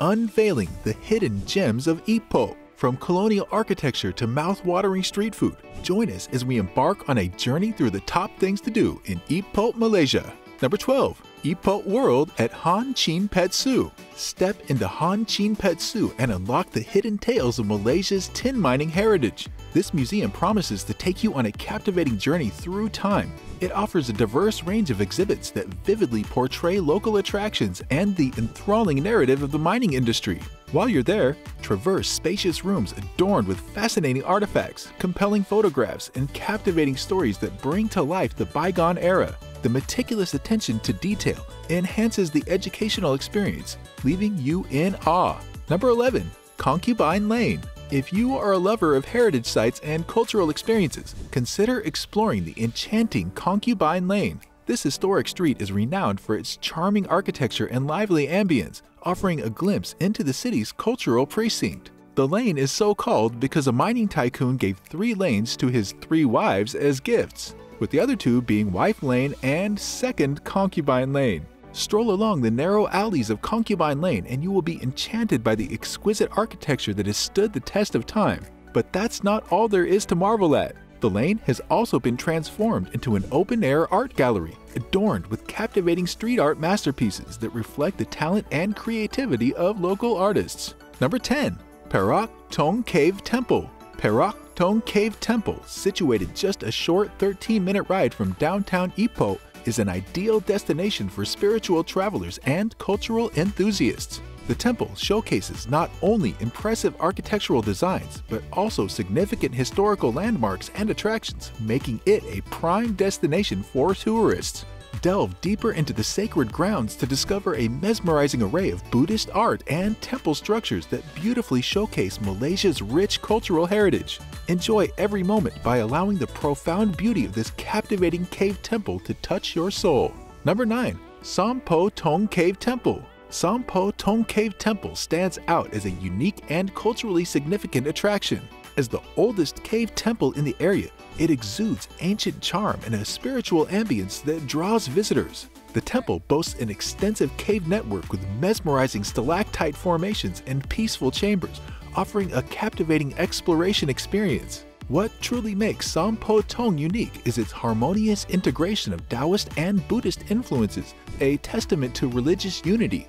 unveiling the hidden gems of Ipoh. From colonial architecture to mouth-watering street food, join us as we embark on a journey through the top things to do in Ipoh, Malaysia. Number 12. Ipoh World at Han Chin Pet Soo. Step into Han Chin Pet Soo and unlock the hidden tales of Malaysia's tin mining heritage. This museum promises to take you on a captivating journey through time. It offers a diverse range of exhibits that vividly portray local attractions and the enthralling narrative of the mining industry. While you're there, traverse spacious rooms adorned with fascinating artifacts, compelling photographs, and captivating stories that bring to life the bygone era. The meticulous attention to detail enhances the educational experience, leaving you in awe. Number 11. Concubine Lane if you are a lover of heritage sites and cultural experiences, consider exploring the enchanting Concubine Lane. This historic street is renowned for its charming architecture and lively ambience, offering a glimpse into the city's cultural precinct. The lane is so called because a mining tycoon gave three lanes to his three wives as gifts, with the other two being Wife Lane and Second Concubine Lane. Stroll along the narrow alleys of Concubine Lane and you will be enchanted by the exquisite architecture that has stood the test of time. But that's not all there is to marvel at. The lane has also been transformed into an open-air art gallery, adorned with captivating street art masterpieces that reflect the talent and creativity of local artists. Number 10. Perak Tong Cave Temple Perak Tong Cave Temple, situated just a short 13-minute ride from downtown Ipoh, is an ideal destination for spiritual travelers and cultural enthusiasts. The temple showcases not only impressive architectural designs, but also significant historical landmarks and attractions, making it a prime destination for tourists. Delve deeper into the sacred grounds to discover a mesmerizing array of Buddhist art and temple structures that beautifully showcase Malaysia's rich cultural heritage. Enjoy every moment by allowing the profound beauty of this captivating cave temple to touch your soul. Number 9. Sam Poh Tong Cave Temple Sam Poh Tong Cave Temple stands out as a unique and culturally significant attraction. As the oldest cave temple in the area, it exudes ancient charm and a spiritual ambience that draws visitors. The temple boasts an extensive cave network with mesmerizing stalactite formations and peaceful chambers, offering a captivating exploration experience. What truly makes Sam Poh Tong unique is its harmonious integration of Taoist and Buddhist influences, a testament to religious unity.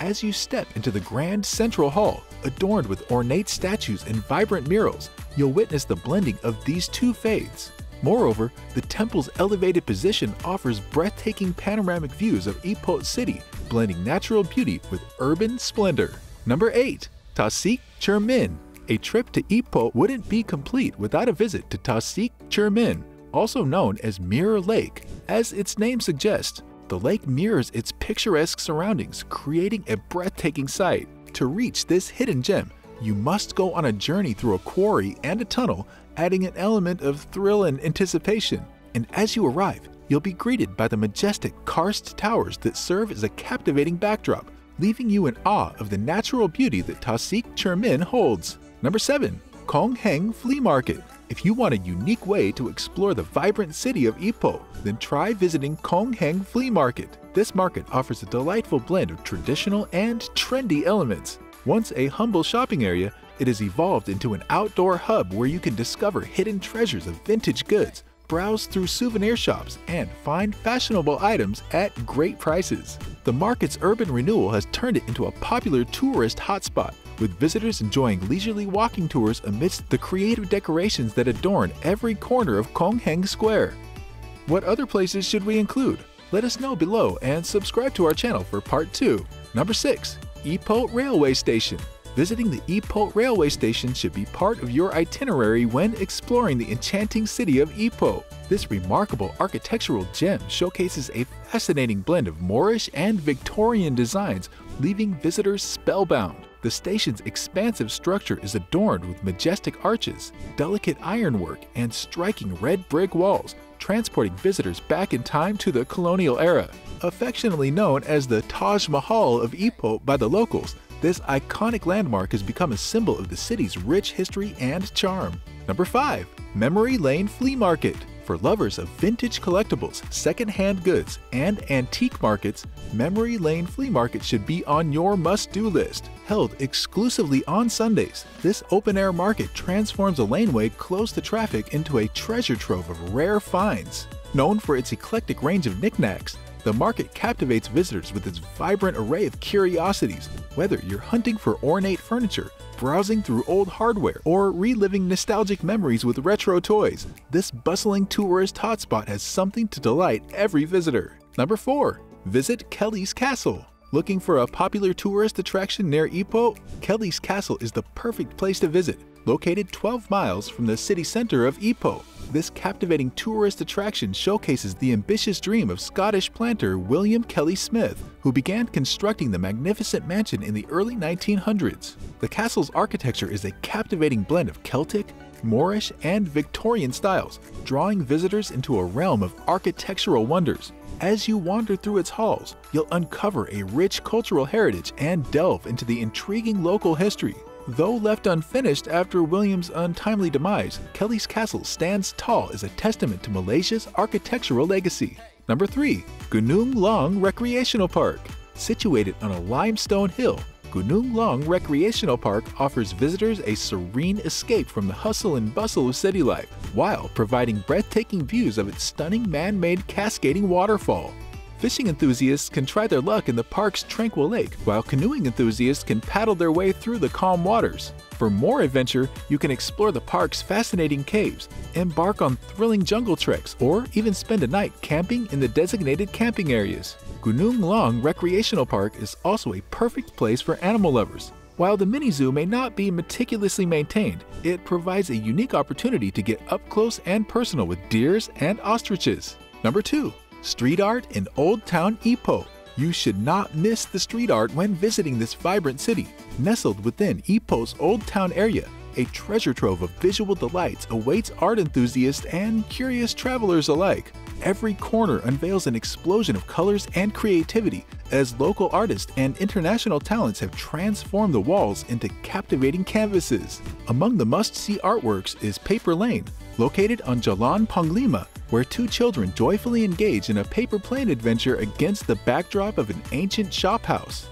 As you step into the grand central hall, adorned with ornate statues and vibrant murals, you'll witness the blending of these two faiths. Moreover, the temple's elevated position offers breathtaking panoramic views of Ipoh City, blending natural beauty with urban splendor. Number 8. Tasik Cermin A trip to Ipoh wouldn't be complete without a visit to Tasik Cermin, also known as Mirror Lake. As its name suggests, the lake mirrors its picturesque surroundings, creating a breathtaking sight. To reach this hidden gem, you must go on a journey through a quarry and a tunnel, adding an element of thrill and anticipation. And as you arrive, you'll be greeted by the majestic karst towers that serve as a captivating backdrop, leaving you in awe of the natural beauty that Tasik Cermin holds. Number 7. Kong Heng Flea Market If you want a unique way to explore the vibrant city of Ipoh, then try visiting Kong Heng Flea Market. This market offers a delightful blend of traditional and trendy elements. Once a humble shopping area, it has evolved into an outdoor hub where you can discover hidden treasures of vintage goods, browse through souvenir shops, and find fashionable items at great prices. The market's urban renewal has turned it into a popular tourist hotspot, with visitors enjoying leisurely walking tours amidst the creative decorations that adorn every corner of Kong Heng Square. What other places should we include? Let us know below and subscribe to our channel for part 2. Number 6. Ipoh Railway Station Visiting the Ipoh railway station should be part of your itinerary when exploring the enchanting city of Ipoh. This remarkable architectural gem showcases a fascinating blend of Moorish and Victorian designs, leaving visitors spellbound. The station's expansive structure is adorned with majestic arches, delicate ironwork, and striking red brick walls, transporting visitors back in time to the colonial era. Affectionately known as the Taj Mahal of Ipoh by the locals, this iconic landmark has become a symbol of the city's rich history and charm. Number 5. Memory Lane Flea Market For lovers of vintage collectibles, second-hand goods, and antique markets, Memory Lane Flea Market should be on your must-do list. Held exclusively on Sundays, this open-air market transforms a laneway close to traffic into a treasure trove of rare finds. Known for its eclectic range of knickknacks, the market captivates visitors with its vibrant array of curiosities, whether you're hunting for ornate furniture, browsing through old hardware, or reliving nostalgic memories with retro toys. This bustling tourist hotspot has something to delight every visitor. Number 4. Visit Kelly's Castle. Looking for a popular tourist attraction near Ipoh? Kelly's Castle is the perfect place to visit, located 12 miles from the city center of Ipoh. This captivating tourist attraction showcases the ambitious dream of Scottish planter William Kelly Smith, who began constructing the magnificent mansion in the early 1900s. The castle's architecture is a captivating blend of Celtic, Moorish, and Victorian styles, drawing visitors into a realm of architectural wonders. As you wander through its halls, you'll uncover a rich cultural heritage and delve into the intriguing local history. Though left unfinished after William's untimely demise, Kelly's Castle stands tall as a testament to Malaysia's architectural legacy. Number 3. Gunung Lang Recreational Park Situated on a limestone hill, Gunung Lang Recreational Park offers visitors a serene escape from the hustle and bustle of city life, while providing breathtaking views of its stunning man-made cascading waterfall. Fishing enthusiasts can try their luck in the park's tranquil lake, while canoeing enthusiasts can paddle their way through the calm waters. For more adventure, you can explore the park's fascinating caves, embark on thrilling jungle treks, or even spend a night camping in the designated camping areas. Gunung Lang Recreational Park is also a perfect place for animal lovers. While the mini zoo may not be meticulously maintained, it provides a unique opportunity to get up close and personal with deers and ostriches. Number 2. Street Art in Old Town Ipoh. You should not miss the street art when visiting this vibrant city. Nestled within Ipoh's Old Town area, a treasure trove of visual delights awaits art enthusiasts and curious travelers alike. Every corner unveils an explosion of colors and creativity as local artists and international talents have transformed the walls into captivating canvases. Among the must-see artworks is Paper Plane, located on Jalan Panglima, where two children joyfully engage in a paper plane adventure against the backdrop of an ancient shop house.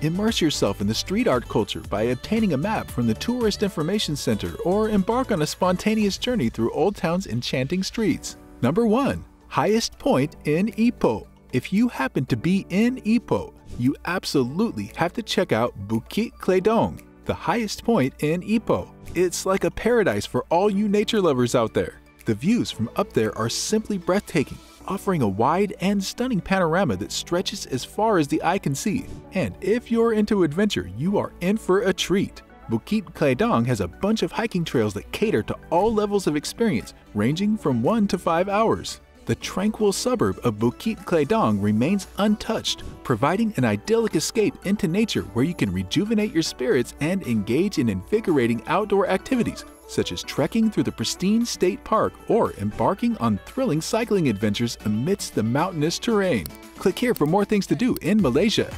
Immerse yourself in the street art culture by obtaining a map from the Tourist Information Center or embark on a spontaneous journey through Old Town's enchanting streets. Number 1. Highest Point in Ipoh If you happen to be in Ipoh, you absolutely have to check out Bukit Kledang, the highest point in Ipoh. It's like a paradise for all you nature lovers out there. The views from up there are simply breathtaking, offering a wide and stunning panorama that stretches as far as the eye can see. And if you're into adventure, you are in for a treat. Bukit Kledang has a bunch of hiking trails that cater to all levels of experience, ranging from 1 to 5 hours. The tranquil suburb of Bukit Kledang remains untouched, providing an idyllic escape into nature where you can rejuvenate your spirits and engage in invigorating outdoor activities such as trekking through the pristine state park or embarking on thrilling cycling adventures amidst the mountainous terrain. Click here for more things to do in Malaysia.